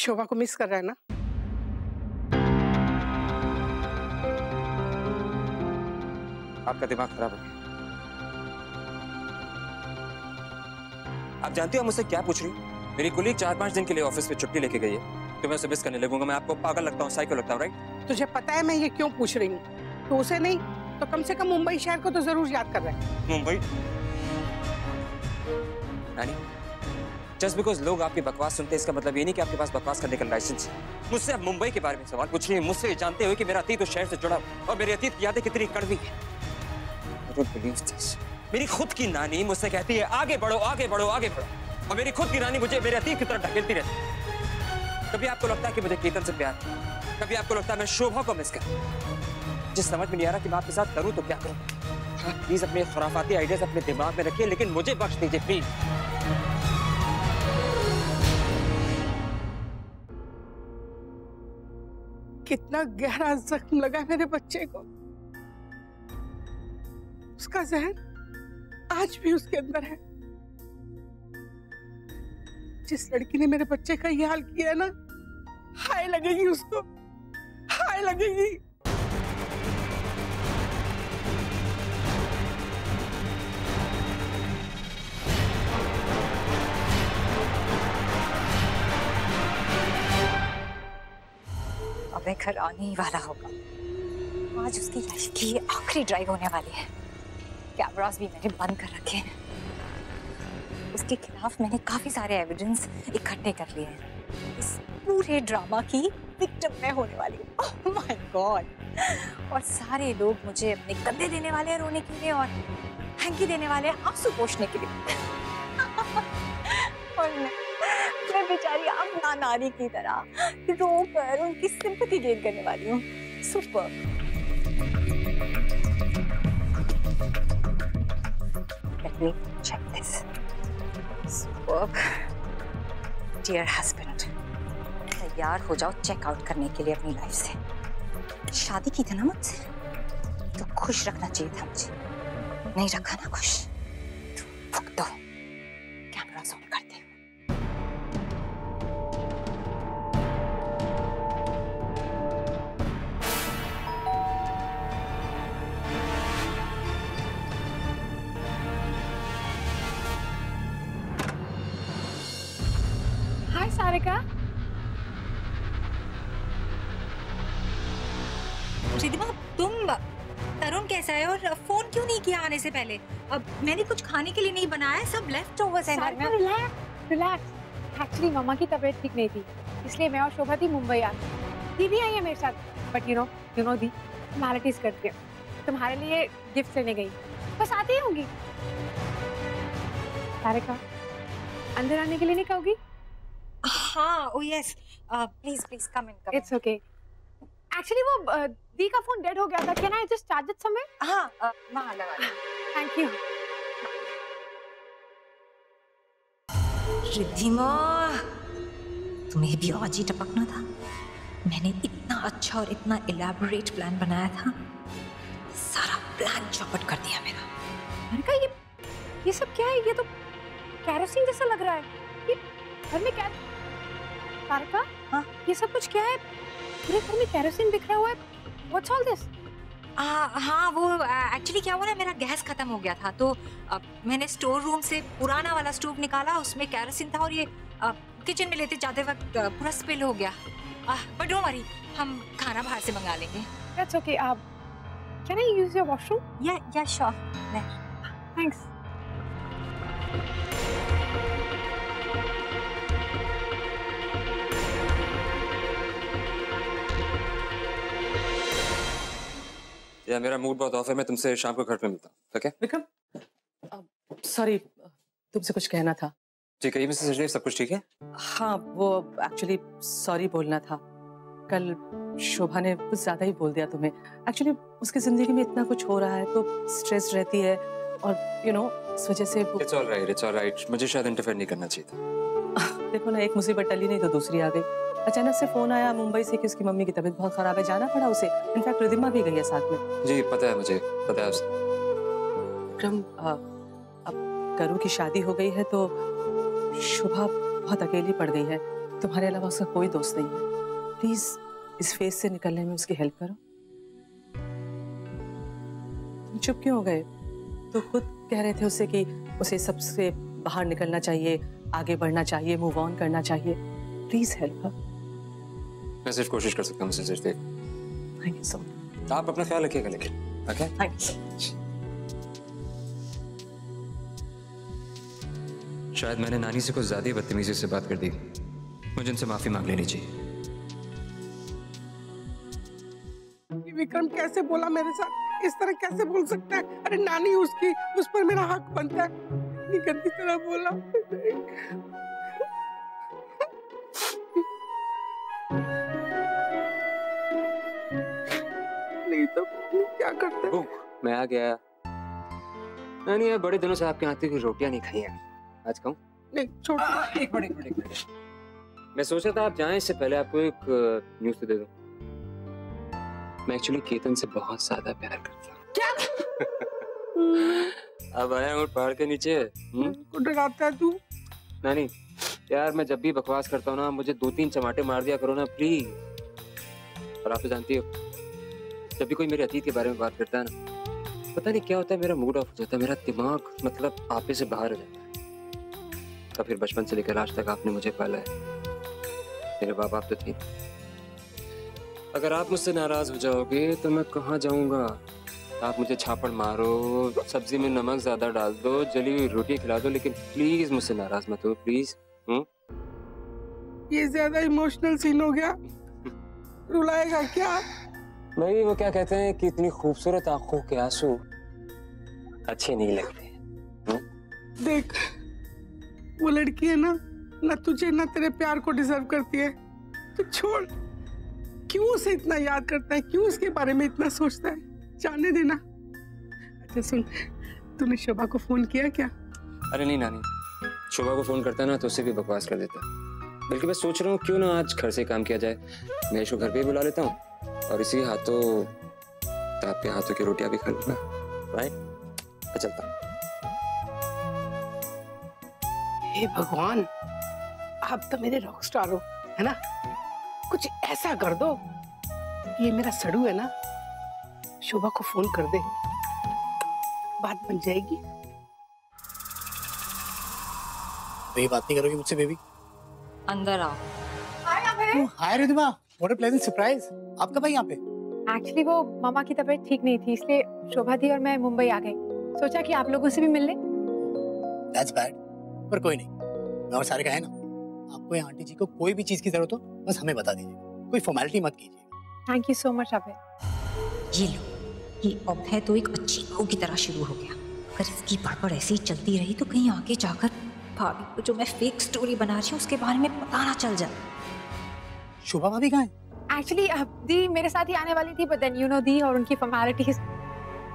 शोभा को मिस कर रहा है ना? आपका दिमाग खराब हो गया। आप जानती हो मुझसे क्या पूछ रही हो? मेरी कुलीग चार पाँच दिन के लिए ऑफ़िस में छुट्टी लेके गई है। तो मैं उसे मिस करने लगूँगा मैं आपको पागल लगता हूँ साइकिल लगता हूँ राइट तुझे पता है मैं ये क्यों पूछ रही हूँ? तो उसे नहीं तो कम से कम मुंबई शहर को तो ज़रूर याद कर रहा है। मुंबई? जस्ट बिकॉज़ लोग आपकी बकवास सुनते हैं, इसका मतलब ये नहीं कि आपके पास बकवास करने का लाइसेंस है। मुझसे आप मुंबई के बारे में सवाल पूछ रही हैं, मुझसे जानते हुए कि मेरा अतीत उस शहर से जुड़ा और मेरी अतीत की यादें कितनी कड़वी है. मेरी खुद की नानी मुझसे कहती है, आगे बढ़ो आगे बढ़ो आगे बढ़ो। और मेरी खुद की नानी मुझे मेरे अतीत की तरफ़ ढकेलती रहती है। कभी आपको लगता है कि मुझे केतन से प्यार कभी आपको लगता है मैं शोभा को मिस कर मुझे समझ में नहीं आ रहा कि मैं आपके साथ करूँ तो क्या करूँ? प्लीज़ अपने खुराफाती आइडियाज़ अपने दिमाग में रखिए, लेकिन मुझे बख्श दीजिए प्लीज़ कितना गहरा जख्म लगा मेरे बच्चे को। उसका जहर आज भी उसके अंदर है। जिस लड़की ने मेरे बच्चे का ये हाल किया ना, हाय लगेगी उसको, हाय लगेगी। अबे घर आने ही वाला होगा। आज उसकी लाइफ की आखिरी ड्राइव होने वाली है। कैमरास भी मैंने बंद कर रखे हैं। उसके खिलाफ मैंने काफ़ी सारे एविडेंस इकट्ठे कर लिए हैं। इस पूरे ड्रामा की विक्टिम मैं होने वाली हूँ। माय गॉड और सारे लोग मुझे अपने कंधे देने वाले हैं रोने के लिए और हैंकी देने वाले हैं आँसू पोषने के लिए। और मैं बेचारी अपना नारी की तरह रोकर उनकी सिंपैथी गेन करने वाली हूँ। सुपर. Dear husband, तैयार हो जाओ चेकआउट करने के लिए अपनी लाइफ से। शादी की थी ना मुझसे तो खुश रखना चाहिए था मुझे। नहीं रखा ना खुश। तो कैमरा ऑन कर दे से पहले। अब मैंने कुछ खाने के लिए नहीं बनाया सब लेफ़्ट ओवर्स है घर में। रिलैक्स रिलैक्स एक्चुअली मम्मा की तबीयत ठीक नहीं थी इसलिए मैं और शोभा थी मुंबई आ। दी भी आई है मेरे साथ but you know you know the formalities करती है। तुम्हारे लिए गिफ्ट लेने गई। बस आती ही होंगी सारिका अंदर आने के लिए नहीं कहोगी हाँ ओ yes please please come in come it's okay actually वो दी का फ़ोन डेड हो गया था। Can I just charge it somewhere हाँ वहाँ लगा। थैंक यू रिद्धिमा तुम्हें भी आज ही टपकना था। मैंने इतना अच्छा और इतना इलेबोरेट प्लान बनाया था। सारा प्लान चौपट कर दिया मेरा। मैंने कहा ये ये सब क्या है? ये तो कैरोसिन जैसा लग रहा है। ये घर में क्या तारका? हाँ? ये सब कुछ क्या है? पूरे घर में कैरोसिन बिखरा हुआ है। व्हाट्स ऑल दिस आ, हाँ वो एक्चुअली क्या हुआ ना मेरा गैस खत्म हो गया था तो अब मैंने स्टोर रूम से पुराना वाला स्टोव निकाला उसमें कैरोसिन था और ये किचन में लेते जाते वक्त पूरा स्पिल हो गया। बट डोंट वरी हम खाना बाहर से मंगा लेंगे। दैट्स ओके आप can I use your washroom या या श्योर थैंक्स या मेरा मूड बहुत ऑफ़ है मैं तुमसे शाम को घर पे मिलता हूँ ठीक है विक्रम सॉरी तुमसे कुछ कहना था। जी कहिए मिसेस अजमेर सब कुछ ठीक है? हाँ वो एक्चुअली सॉरी बोलना था। कल शोभा ने कुछ ज़्यादा ही बोल दिया तुम्हें। एक्चुअली उसकी ज़िंदगी में इतना कुछ हो रहा है तो स्ट्रेस रहती है और यू नो इस वजह से इट्स ऑलराइट इट्स ऑलराइट मुझे शायद इंटरफेयर नहीं करना चाहिए था। देखो ना एक मुसीबत टली नहीं तो दूसरी आ गई। अचानक से फ़ोन आया मुंबई से कि उसकी मम्मी की तबीयत बहुत खराब है जाना पड़ा उसे। इनफैक्ट रिदिमा भी गई है साथ में। जी पता है मुझे पता है उसे। विक्रम अब करू की शादी हो गई है तो शुभा बहुत अकेली पड़ गई है। तुम्हारे अलावा उसका कोई दोस्त नहीं है। प्लीज़ इस फेस से निकलने में उसकी हेल्प करो। तुम चुप क्यों हो गए? तो खुद कह रहे थे उससे कि उसे सबसे बाहर निकलना चाहिए आगे बढ़ना चाहिए मूव ऑन करना चाहिए। प्लीज़ हेल्प हर मैं सिर्फ़ कोशिश कर सकता हूँ Mrs Dev thank you so much आप अपना ख्याल रखिएगा लेकिन okay thank you so much शायद मैंने नानी से कुछ ज़्यादा बदतमीजी से बात कर दी। मुझे उनसे माफ़ी मांग लेनी चाहिए। विक्रम कैसे बोला मेरे साथ? इस तरह कैसे बोल सकता है? अरे नानी उसकी उस पर मेरा हक बनता है। इतनी गंदी तरह बोला। क्या करते ओह, मैं आ गया। नानी यार बड़े दिनों से आपके हाथ की रोटियाँ नहीं खाई हैं। आज कहूँ नहीं छोड़। एक मिनट एक मिनट एक मिनट। मैं सोच रहा था आप जाएँ इससे पहले आपको एक न्यूज़ तो दे दूँ। मैं एक्चुअली केतन से बहुत ज़्यादा प्यार करता हूँ। अब आया हूँ पहाड़ के नीचे। हम्म? डराता है तू? नानी यार मैं जब भी बकवास करता हूँ ना मुझे दो तीन चमाटे मार दिया करो ना प्लीज़ और आप तो जानती हो। जब भी कोई मेरे अतीत के बारे में बात करता है ना, पता नहीं क्या होता है, मेरा मूड ऑफ़ हो जाता है, मेरा दिमाग मतलब आपे से बाहर हो जाता है। तो फिर बचपन से लेकर आज तक आपने मुझे पाला है। मेरे बाप, आप तो थे। अगर आप मुझसे नाराज़ हो जाओगे तो मैं कहाँ जाऊँगा? आप मुझे छापड़ मारो, सब्ज़ी में नमक ज़्यादा डाल दो, जली हुई रोटी खिला दो, लेकिन प्लीज़ मुझसे नाराज़ मत हो प्लीज़ ये ज़्यादा इमोशनल सीन हो गया। रुलाएगा क्या? भाई वो क्या कहते हैं कि इतनी खूबसूरत आँखों के आँसू अच्छे नहीं लगते देख वो लड़की है ना ना तुझे ना तेरे प्यार को डिजर्व करती है। तो छोड़ क्यों उसे इतना याद करता है? क्यों उसके बारे में इतना सोचता है? जाने देना। अच्छा सुन तूने शोभा को फ़ोन किया क्या? अरे नहीं नानी शोभा को फ़ोन करता ना तो उससे भी बकवास कर देता। बल्कि मैं सोच रहा हूँ क्यों ना आज घर से काम किया जाए। मैं इसको घर पे ही बुला लेता हूँ। और इसी हाथों तो आपके हाथों की रोटियाँ भी खा लूँगा। राइट मैं चलता हे। भगवान आप तो मेरे रॉक स्टार हो है ना? कुछ ऐसा कर दो। ये मेरा सड़ू है ना? शोभा को फ़ोन कर दे। बात बन जाएगी। बेबी बात नहीं करोगी मुझसे बेबी अंदर आओ। Hi Ridhima what a pleasant surprise आप कब आई यहाँ पे? एक्चुअली वो मामा की तबीयत ठीक नहीं थी इसलिए शोभा दी और मैं मुंबई आ गई। सोचा कि आप लोगों से भी मिल लें। दैट्स बैड पर कोई नहीं। मैं और सारे का है ना? आपको यहाँ आंटी जी को कोई भी चीज़ की ज़रूरत हो बस हमें बता दीजिए। कोई फॉर्मेलिटी मत कीजिए। Thank you so much Abhay ये लो ये अभय तो एक अच्छी बहू की तरह शुरू हो गया। अगर इसकी बड़बड़ ऐसे ही चलती रही तो कहीं आगे जाकर भाभी को जो मैं फेक स्टोरी बना रही हूँ उसके बारे में पता ना चल जाए। शोभा भाभी कहाँ है? एक्चुअली दी मेरे साथ ही आने वाली थी बट देन यू नो दी और उनकी फॉर्मेलिटीज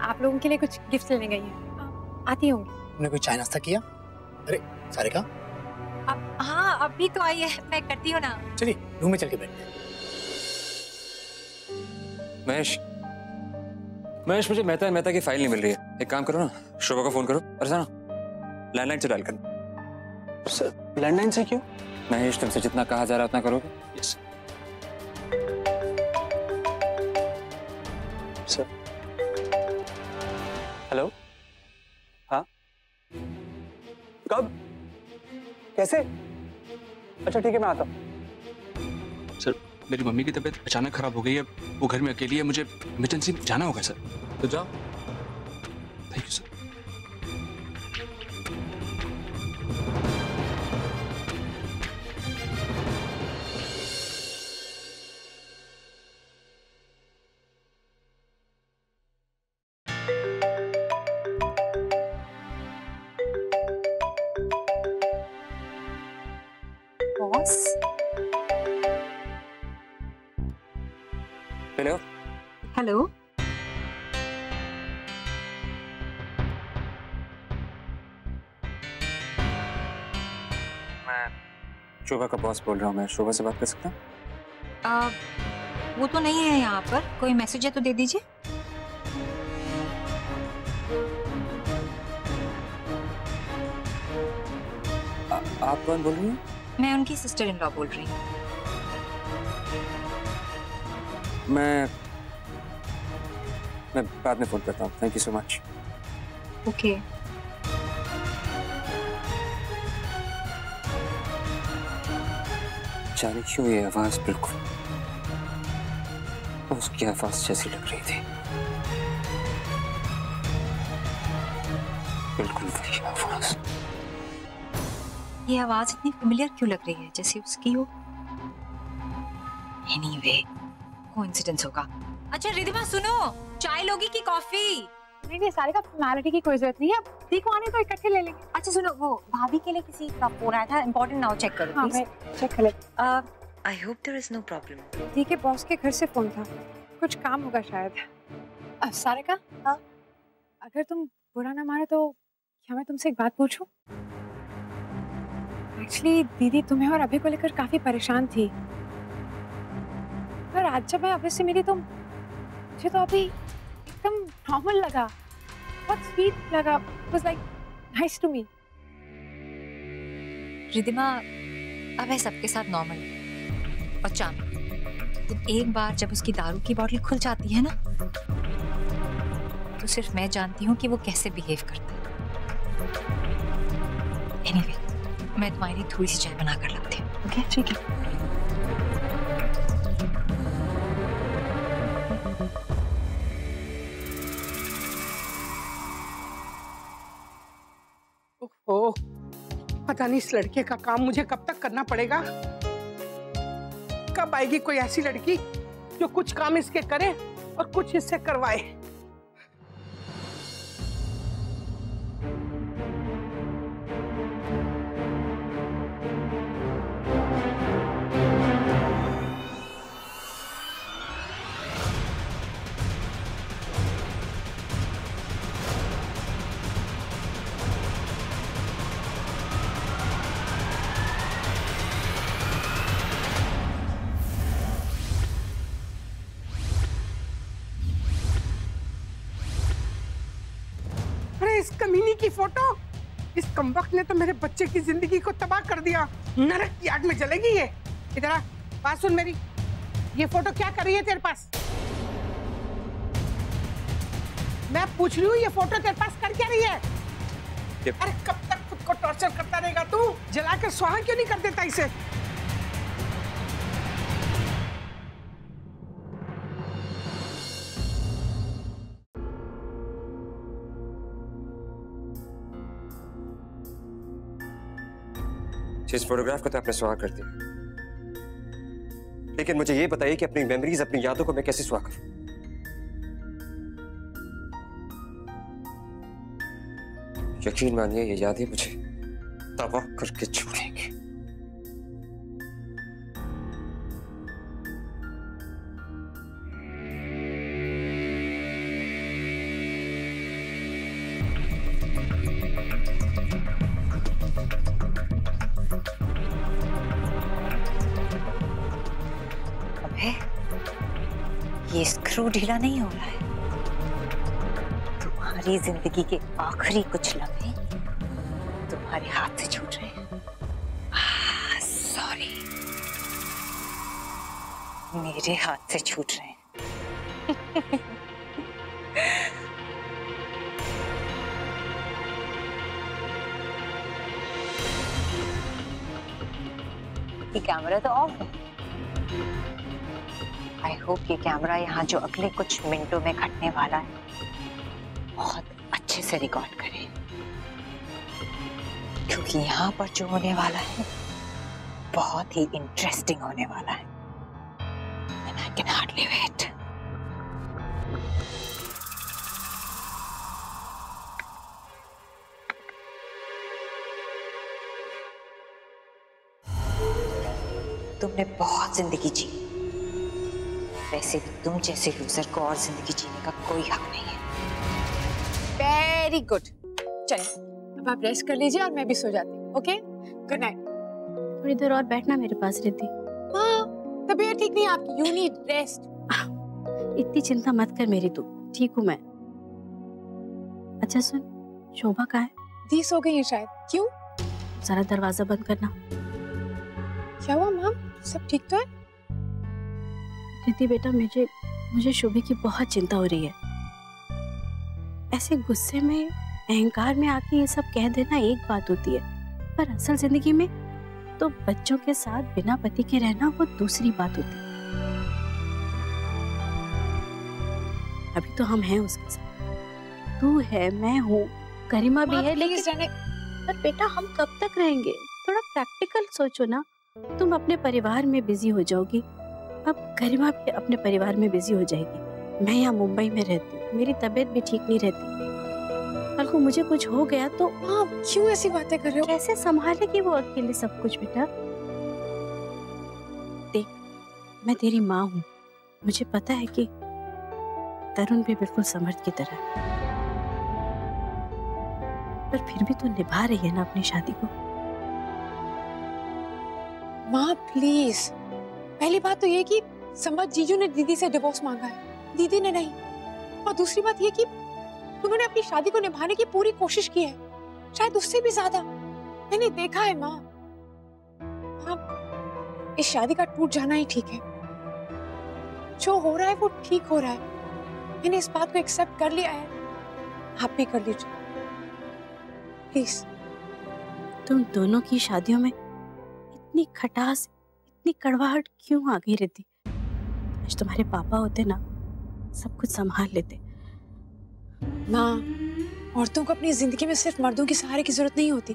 आप लोगों के लिए कुछ गिफ्ट लेने गई हैं। आती होंगी। तुमने कोई चाय नाश्ता किया? अरे सारे का अब हाँ अभी तो आई है। मैं करती हूँ ना। चलिए रूम में चल के बैठते हैं। महेश महेश मुझे मेहता मेहता की फ़ाइल नहीं मिल रही है। एक काम करो ना शोभा को फ़ोन करो। अरे ना लैंडलाइन से डाल कर सर लैंडलाइन से क्यों? महेश तुमसे जितना कहा जा रहा है उतना करोगे। यस सर हेलो हाँ? कब? कैसे? अच्छा ठीक है मैं आता हूँ। सर मेरी मम्मी की तबीयत अचानक खराब हो गई है। वो घर में अकेली है मुझे इमरजेंसी जाना होगा सर। तो जाओ। शोभा का बॉस बोल रहा हूँ मैं। शोभा से बात कर सकता हूँ? वो तो नहीं है यहाँ पर। कोई मैसेज है तो दे दीजिए। आप कौन बोल रही हैं? मैं उनकी सिस्टर इन लॉ बोल रही हूँ। मैं मैं बाद में फ़ोन करता हूँ। Thank you so much okay जाने क्यों ये आवाज़ बिल्कुल उसकी आवाज़ जैसी लग रही थी। बिल्कुल वही आवाज़। ये आवाज़ इतनी फेमिलियर क्यों लग रही है? जैसे उसकी हो। एनीवे कोइंसिडेंस होगा। अच्छा रिधिमा, सुनो। चाय लोगी की कॉफ़ी नहीं नहीं सारे का फॉर्मेलिटी की कोई ज़रूरत नहीं है। देखो आने तो इकट्ठे ले लेंगे। अच्छा सुनो वो भाभी के लिए किसी का फ़ोन आया था इम्पोर्टेंट ना हो चेक करो हाँ चेक कर लेती I hope there is no problem दी के बॉस के घर से फ़ोन था। कुछ काम होगा शायद। अब सारे का? हाँ? अगर तुम बुरा ना मानो तो क्या मैं तुमसे एक बात पूछूँ? एक्चुअली दीदी तुम्हें और अभी को लेकर काफ़ी परेशान थी। पर आज जब मैं अभी से मिली तो मुझे तो अभी एकदम नॉर्मल लगा। बहुत स्वीट लगा। Was like nice to me Ridhima अब है सबके साथ नॉर्मल और चाँद लेकिन एक बार जब उसकी दारू की बोतल खुल जाती है ना तो सिर्फ़ मैं जानती हूँ कि वो कैसे बिहेव करता है। एनीवे मैं तुम्हारे थोड़ी सी चाय बना कर लाती हूँ ओके ठीक है। ओहो, पता नहीं इस लड़के का काम मुझे कब तक करना पड़ेगा। कब आएगी कोई ऐसी लड़की जो कुछ काम इसके करे और कुछ इससे करवाए? इस कमीनी की फ़ोटो? इस कमबख्त ने तो मेरे बच्चे की ज़िंदगी को तबाह कर दिया। नरक की आग में जलेगी ये। इधर आ बात सुन मेरी। ये फ़ोटो क्या कर रही है तेरे पास? मैं पूछ रही हूँ ये फ़ोटो तेरे पास कर क्या रही है? अरे कब तक खुद को टॉर्चर करता रहेगा तू? जलाकर सुहा क्यों नहीं कर देता इसे? इस फोटोग्राफ को तो आपने सुहा कर दिया लेकिन मुझे ये बताइए कि अपनी मेमोरीज अपनी यादों को मैं कैसे सुहा करूँ? यकीन मानिए, ये यादें मुझे तबाह करके छोड़ेंगे ये स्क्रू ढीला नहीं हो रहा है। तुम्हारी ज़िंदगी के आखिरी कुछ लम्हे तुम्हारे हाथ से छूट रहे हैं। सॉरी मेरे हाथ से छूट रहे हैं। कैमरा तो ऑफ़ है। आई होप ये कैमरा यहाँ जो अगले कुछ मिनटों में घटने वाला है। बहुत अच्छे से रिकॉर्ड करे। क्योंकि यहाँ पर जो होने वाला है, बहुत ही इंटरेस्टिंग होने वाला है। And I can hardly wait. तुमने बहुत ज़िंदगी जी। वैसे भी तुम जैसे लूजर को और ज़िंदगी जीने का कोई हक नहीं है। वेरी गुड चलिए अब आप रेस्ट कर लीजिए और मैं भी सो जाती हूँ ओके गुड नाइट थोड़ी देर और बैठना मेरे पास रहती। हाँ तबीयत ठीक नहीं आपकी यू नीड रेस्ट इतनी चिंता मत कर मेरी तू ठीक हूँ मैं। अच्छा सुन शोभा का है? दी सो गई है शायद क्यों? सारा दरवाज़ा बंद करना। क्या हुआ माम सब ठीक तो है? रिद्धि बेटा मुझे मुझे शुभी की बहुत चिंता हो रही है। ऐसे गुस्से में अहंकार में आके ये सब कह देना एक बात होती है पर असल ज़िंदगी में तो बच्चों के साथ बिना पति के रहना वो दूसरी बात होती है। अभी तो हम हैं उसके साथ। तू है मैं हूँ करीमा भी है लेकिन पर बेटा हम कब तक रहेंगे? थोड़ा प्रैक्टिकल सोचो ना। तुम अपने परिवार में बिज़ी हो जाओगी। अब गरिमा भी अपने परिवार में बिज़ी हो जाएगी। मैं यहाँ मुंबई में रहती हूँ। मेरी तबीयत भी ठीक नहीं रहती। कल को मुझे कुछ हो गया तो माँ क्यों ऐसी बातें कर रहे हो? कैसे संभालेगी वो अकेले सब कुछ बेटा? देख मैं तेरी माँ हूँ। मुझे पता है कि तरुण भी बिल्कुल समर्थ की तरह पर फिर भी तो निभा रही है ना अपनी शादी को? माँ प्लीज़ पहली बात तो ये कि समझ जीजू ने दीदी से डिवोर्स मांगा है। दीदी ने नहीं। और दूसरी बात ये कि उन्होंने अपनी शादी को निभाने की पूरी कोशिश की है। शायद उससे भी ज़्यादा। मैंने देखा है माँ। हाँ इस शादी का टूट जाना ही ठीक है। जो हो रहा है वो ठीक हो रहा है। मैंने इस बात को एक्सेप्ट कर लिया है। आप भी कर लीजिए। प्लीज़ तुम दोनों की शादियों में इतनी खटास इतनी कड़वाहट क्यों आ गई रिद्धि? आज तुम्हारे पापा होते ना, सब कुछ संभाल लेते। माँ औरतों को अपनी ज़िंदगी में सिर्फ़ मर्दों के सहारे की ज़रूरत नहीं होती।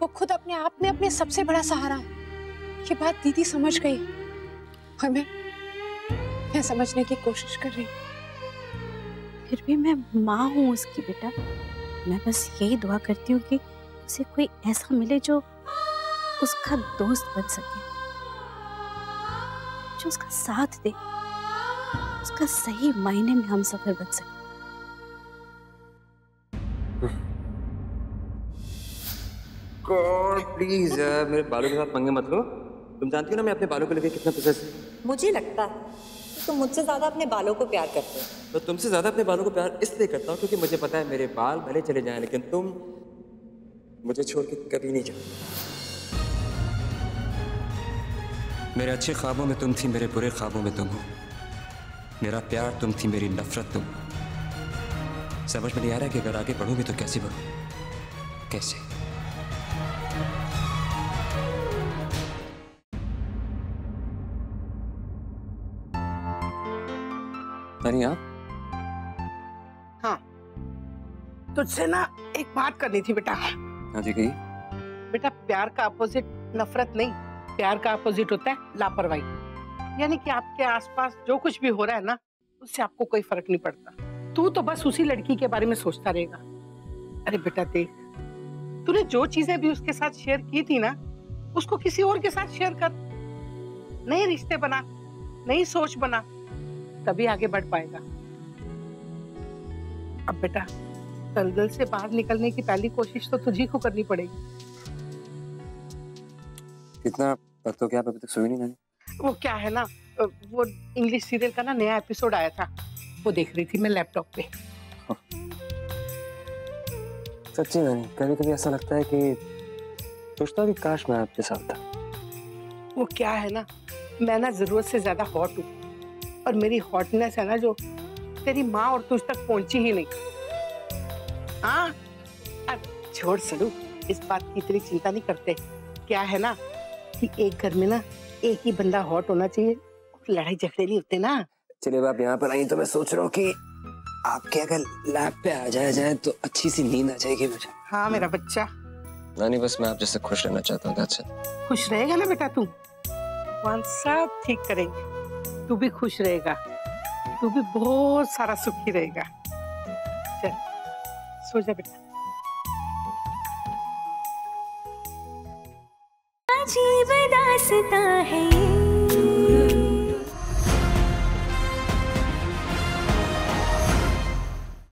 वो खुद अपने आप में अपने सबसे बड़ा सहारा है। ये बात दीदी समझ गई। और मैं मैं समझने की कोशिश कर रही फिर भी मैं माँ हूँ उसकी बेटा। मैं बस यही दुआ करती हूँ कि उसे कोई ऐसा मिले जो उसका दोस्त बन सके। जो उसका साथ दे उसका सही मायने में हम सफ़र बन सके। गॉड प्लीज़ यार मेरे बालों के साथ पंगे मत लो। तुम जानती हो ना मैं अपने बालों को लेकर कितना पोसेस मुझे लगता है कि तुम मुझसे ज़्यादा अपने बालों को प्यार करते हो। तो तुमसे ज़्यादा अपने बालों को प्यार इसलिए करता हूँ क्योंकि मुझे पता है मेरे बाल भले चले जाएँ लेकिन तुम मुझे छोड़ के कभी नहीं जाओ मेरे अच्छे ख्वाबों में तुम थी मेरे बुरे ख्वाबों में तुम हो। मेरा प्यार तुम थी मेरी नफरत तुम समझ में नहीं आ रहा कि अगर आगे बढ़ोगे तो कैसे बढ़ो? कैसे? आप हाँ। तुझसे ना एक बात करनी थी बेटा। हाँ जी कही बेटा प्यार का अपोजिट नफरत नहीं। प्यार का अपोजिट होता है, लापरवाही। यानी कि आपके आसपास जो कुछ भी हो रहा है ना, उससे आपको कोई फ़र्क नहीं पड़ता। तू तो बस उसी लड़की के बारे में सोचता रहेगा। अरे बेटा देख, तूने जो चीज़ें भी उसके साथ शेयर की थी ना, उसको किसी और के साथ शेयर कर। नए रिश्ते बना, नई सोच बना, तभी आगे बढ़ पाएगा। अब बेटा, दलदल से बाहर निकलने की पहली कोशिश तो तुझी को करनी पड़ेगी। कितना वक्त हो गया अभी तक सोई नहीं वो क्या है ना वो इंग्लिश सीरियल का ना नया एपिसोड आया था। वो देख रही थी मैं लैपटॉप पे। सच्ची मैंने कभी कभी ऐसा लगता है कि सोचता कि काश मैं आपके साथ था। वो क्या है ना मैं ना ज़रूरत से ज़्यादा हॉट हूँ। और मेरी हॉटनेस है ना जो तेरी माँ और तुझ तक पहुँची ही नहीं। हाँ अब छोड़ सड़ू इस बात की इतनी चिंता नहीं करते। क्या है ना कि एक घर में ना एक ही बंदा हॉट होना चाहिए। लड़ाई झगड़े नहीं होते ना। चलिए आप यहाँ पर आई तो मैं सोच रहा हूँ कि आपके अगर लैब पे आ जाया जाए तो अच्छी सी नींद आ जाएगी मुझे। हाँ मेरा बच्चा। नानी बस मैं आप जैसे खुश रहना चाहता हूँ it. खुश रहेगा ना बेटा तू? भगवान सब ठीक करेंगे। तू भी खुश रहेगा। तू भी बहुत सारा सुखी रहेगा। चल सो जा बेटा। दास्तां है। ये